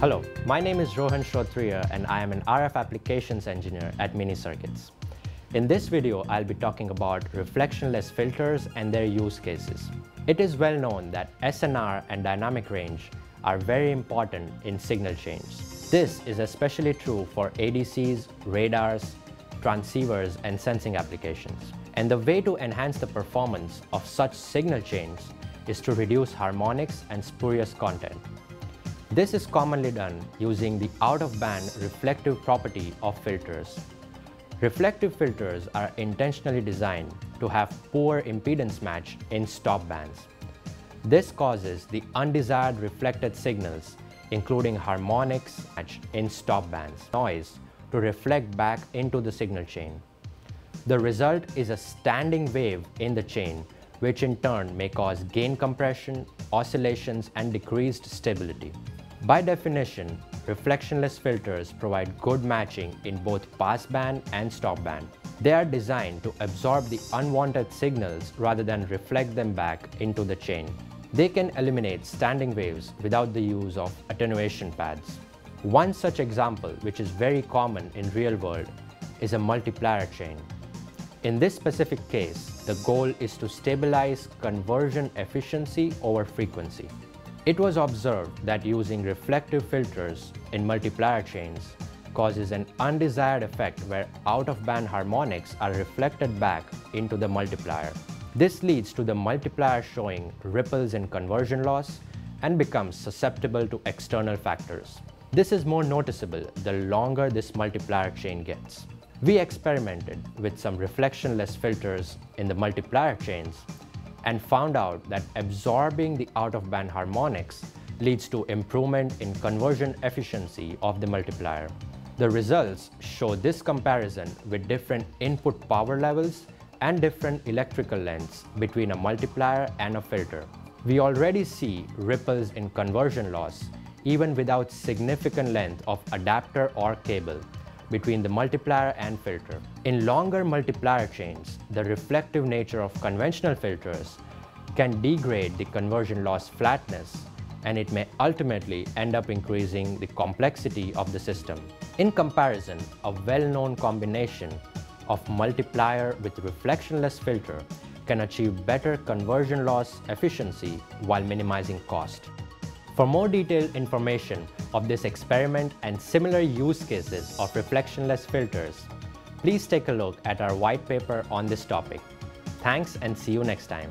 Hello, my name is Rohan Shrotriya and I am an RF applications engineer at Mini Circuits. In this video, I'll be talking about reflectionless filters and their use cases. It is well known that SNR and dynamic range are very important in signal chains. This is especially true for ADCs, radars, transceivers, and sensing applications. And the way to enhance the performance of such signal chains is to reduce harmonics and spurious content. This is commonly done using the out-of-band reflective property of filters. Reflective filters are intentionally designed to have poor impedance match in stop bands. This causes the undesired reflected signals, including harmonics in stop bands, noise, to reflect back into the signal chain. The result is a standing wave in the chain, which in turn may cause gain compression, oscillations, and decreased stability. By definition, reflectionless filters provide good matching in both passband and stopband. They are designed to absorb the unwanted signals rather than reflect them back into the chain. They can eliminate standing waves without the use of attenuation pads. One such example, which is very common in real world, is a multiplier chain. In this specific case, the goal is to stabilize conversion efficiency over frequency. It was observed that using reflective filters in multiplier chains causes an undesired effect where out-of-band harmonics are reflected back into the multiplier. This leads to the multiplier showing ripples in conversion loss and becomes susceptible to external factors. This is more noticeable the longer this multiplier chain gets. We experimented with some reflectionless filters in the multiplier chains and found out that absorbing the out-of-band harmonics leads to improvement in conversion efficiency of the multiplier. The results show this comparison with different input power levels and different electrical lengths between a multiplier and a filter. We already see ripples in conversion loss even without significant length of adapter or cable between the multiplier and filter. In longer multiplier chains, the reflective nature of conventional filters can degrade the conversion loss flatness and it may ultimately end up increasing the complexity of the system. In comparison, a well-known combination of multiplier with reflectionless filter can achieve better conversion loss efficiency while minimizing cost. For more detailed information of this experiment and similar use cases of reflectionless filters, please take a look at our white paper on this topic. Thanks and see you next time.